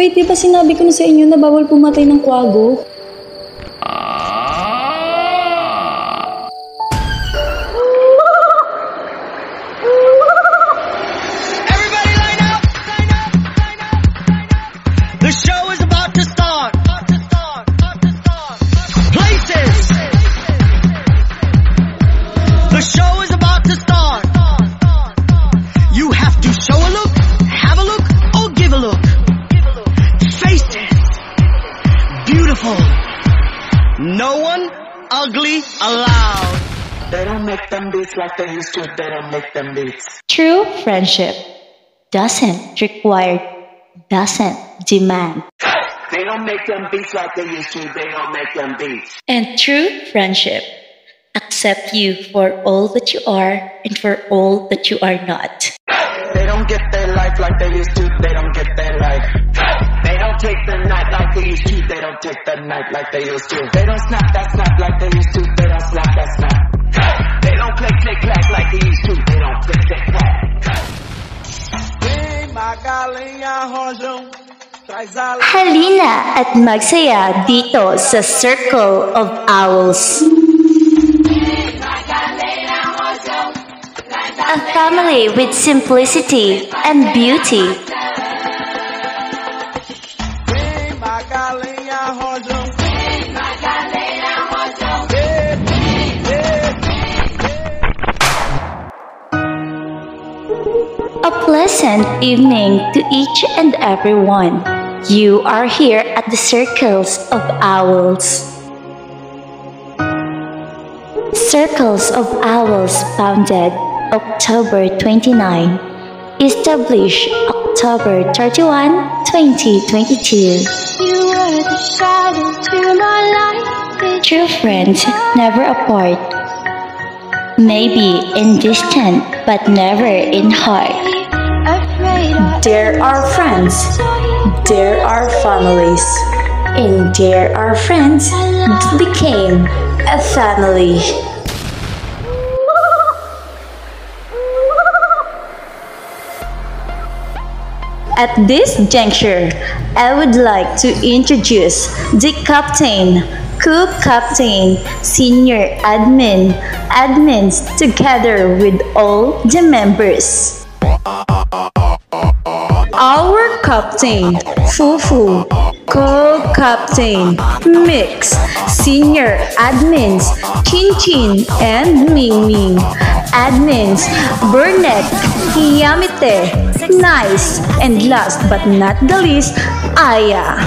Wait, di ba sinabi ko na sa inyo na bawal pumatay ng kwago? No one ugly allowed. They don't make them beats like they used to. They don't make them beats. True friendship doesn't require, doesn't demand. They don't make them beats like they used to. They don't make them beats. And true friendship accept you for all that you are and for all that you are not. They don't get their life like they used to. They don't get their life. They don't take the night like they used to. They don't take the night like they used to. They don't snap that snap like they used to. They don't snap that snap. They don't click click clack like they used to. They don't click click clack. Halina at magsaya dito sa Circle of Owls. A family with simplicity and beauty. Pleasant evening to each and every one. You are here at the Circles of Owls. Circles of Owls founded October 29, established October 31, 2022. You were the shadow to my light. True friends never apart. Maybe in distant, but never in heart. There are friends. There are families. And there are friends became a family. At this juncture, I would like to introduce the captain, co-captain, senior admin, admins together with all the members. Our captain, Fufu, co-captain, Mix, senior admins, Chin Chin and Ming Ming, admins, Burnett, Yamite, Nice, and last but not the least, Aya.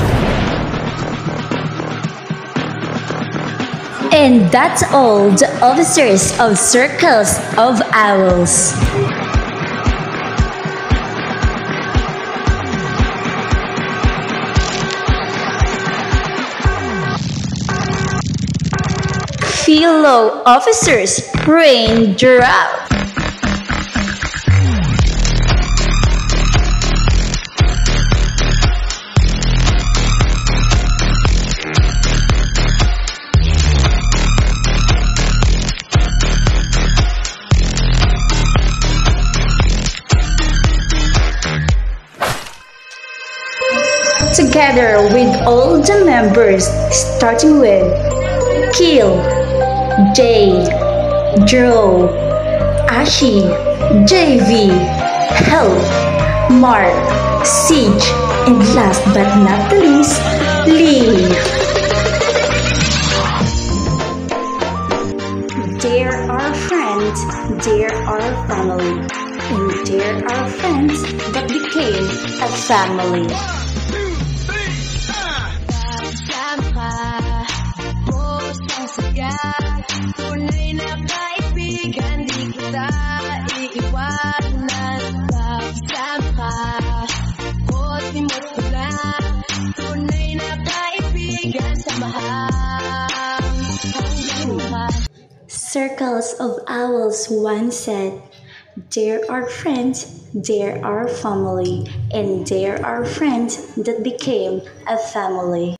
And that's all the officers of Circles of Owls. Fellow officers, Ranger out. Together with all the members, starting with Kill, Jay, Joe, Ashi, JV, Help, Mark, Siege, and last but not the least, Lee. There are friends, there are family, and there are friends that became a family. Circles of Owls once said, There are friends, there are family, and there are friends that became a family.